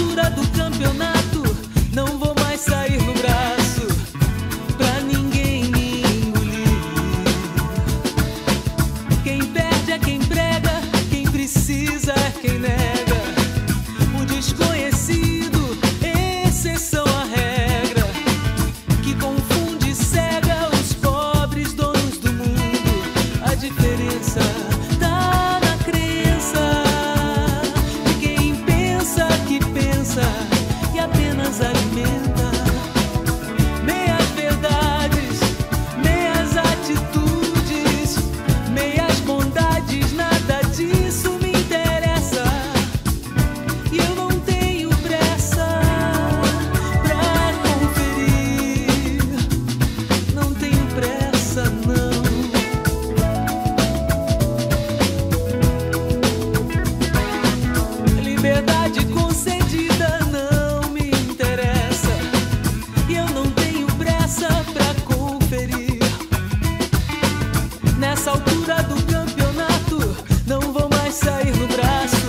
altura do do campeonato, não vou mais sair no braço.